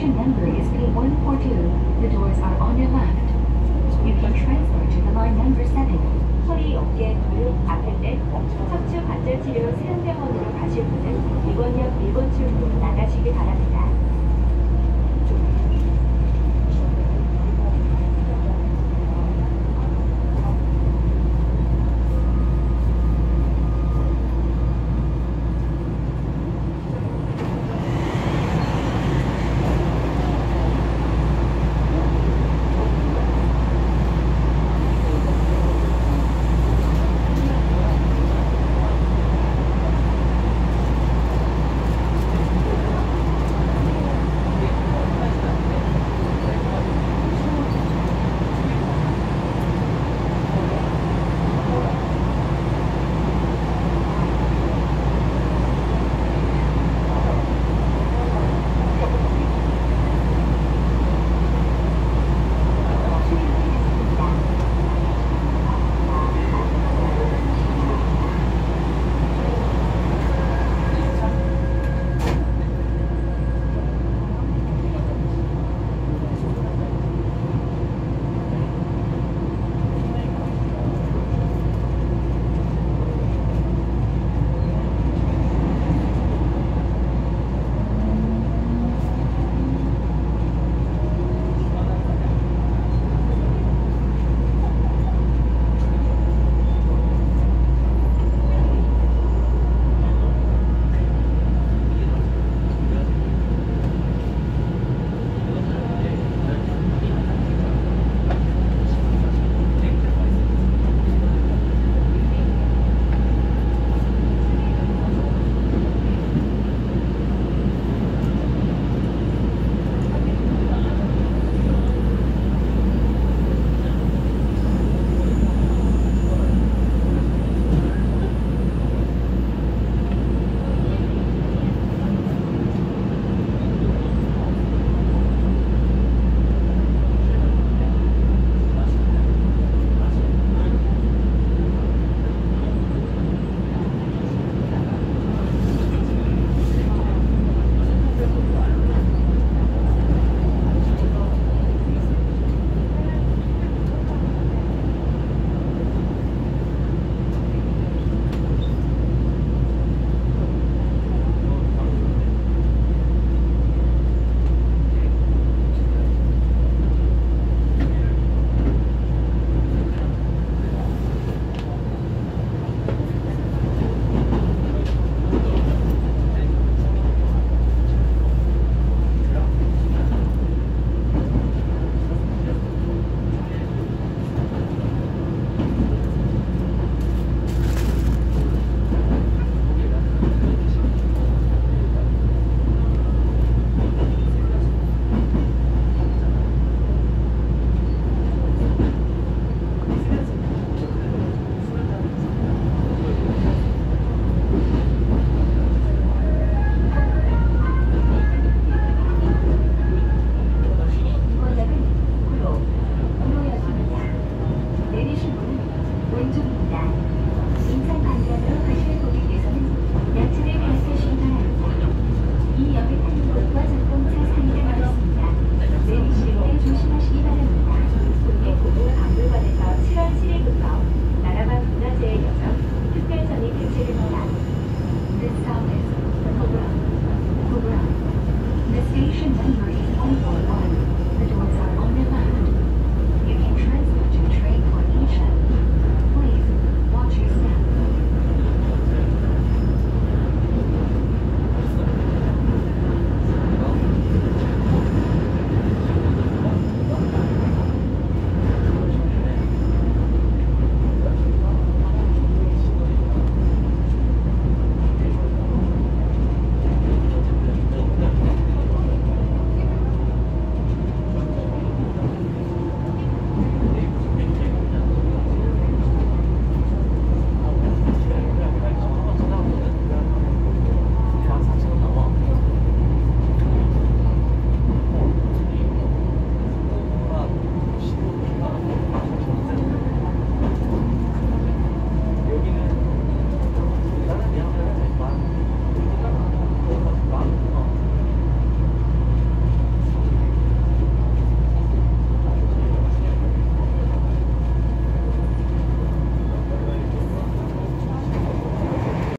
Station number is P142. The doors are on your left. You can transfer to the line number 7. 허리, 어깨, 무릎, 아플 때 척추 관절 치료 세운병원으로 가실 분은 이번역 1번 출구로 나가시기 바랍니다.